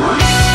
Bye.